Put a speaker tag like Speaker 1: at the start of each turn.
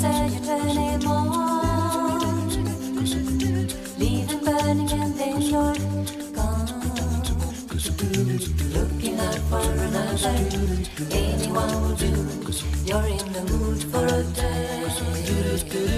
Speaker 1: say you're turning on. Leaving burning and then you're gone. Looking out for another, anyone will do. You're in the mood for a turn.